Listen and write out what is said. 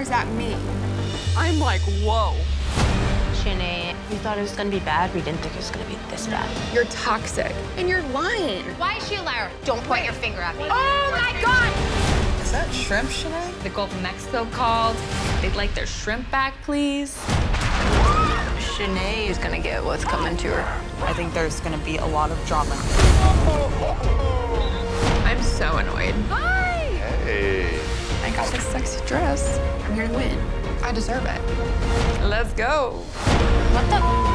fingers at me. I'm like, whoa. Shanae, we thought it was gonna be bad. We didn't think it was gonna be this bad. You're toxic, and you're lying. Why is she a liar? Don't point your finger at me. Oh my God! Is that shrimp, Shanae? The Gulf of Mexico called. They'd like their shrimp back, please. Shanae is gonna get what's coming to her. I think there's gonna be a lot of drama. I'm so annoyed. Oh, This sexy dress. I'm here to win. I deserve it. Let's go. What the